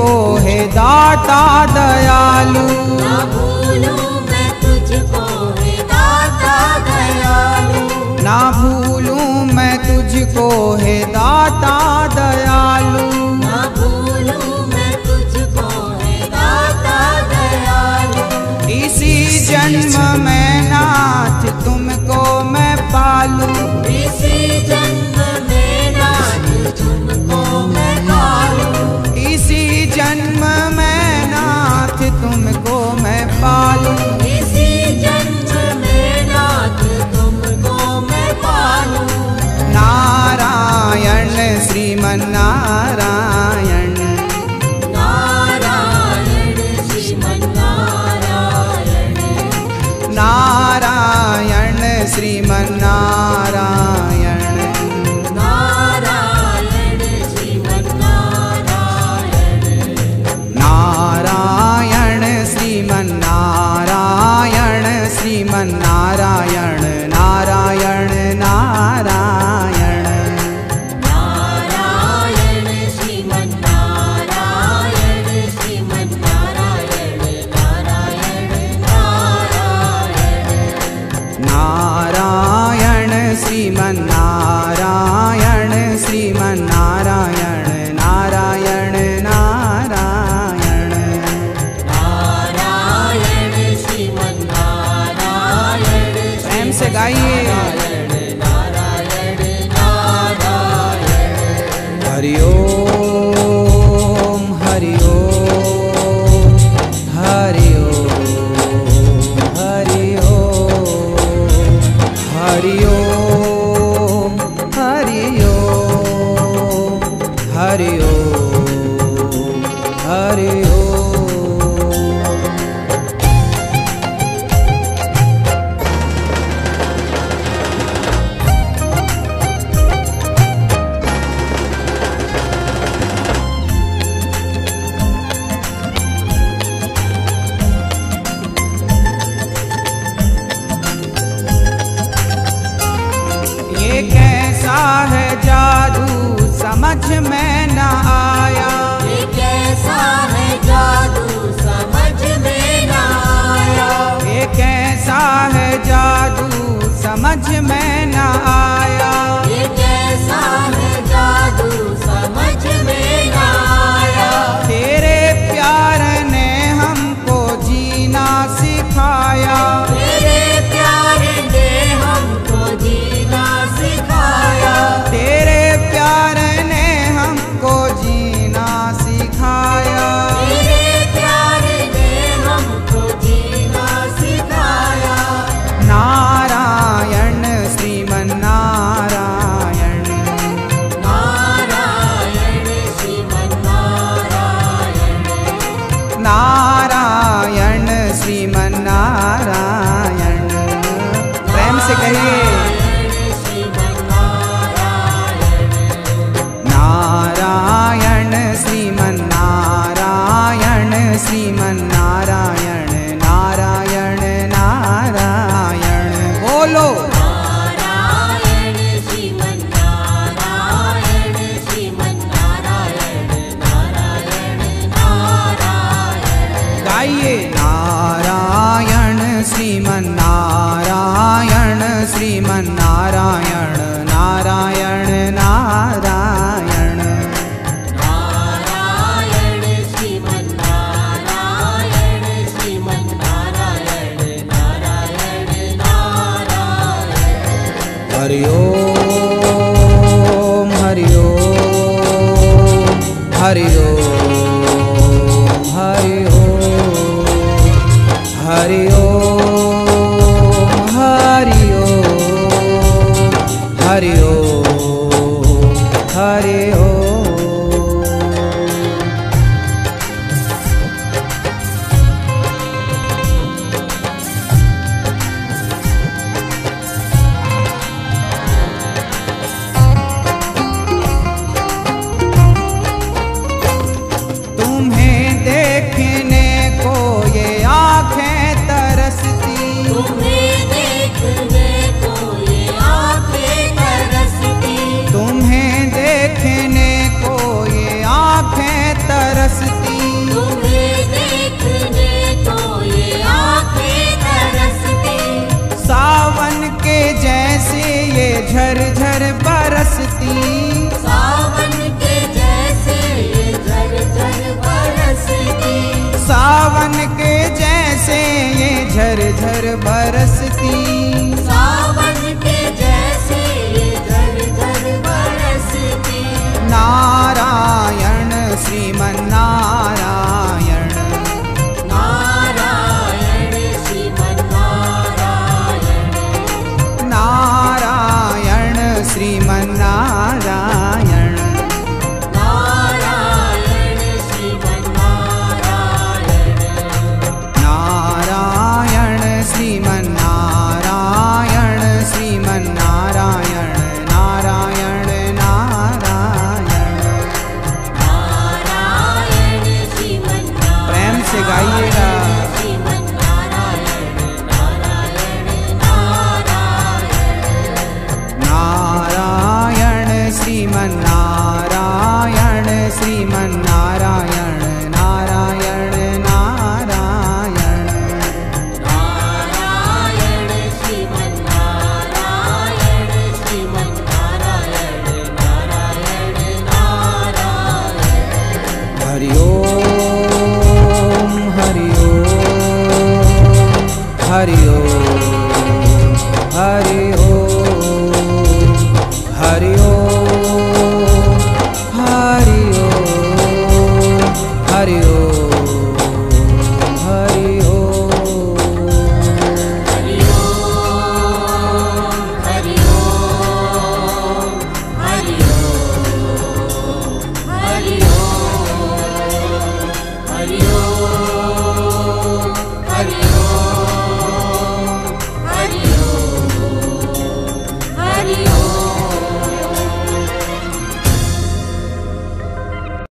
को है दाता दयालु। ना भूलू तुझको है दाता ना मैं तुझको है दाता നാരായണ हरि ओ हरि ओ। है समझ में है जादू समझ में न आया। pueblo हरि ओम हरि हरि ओम झर जैसे बरसती। audio.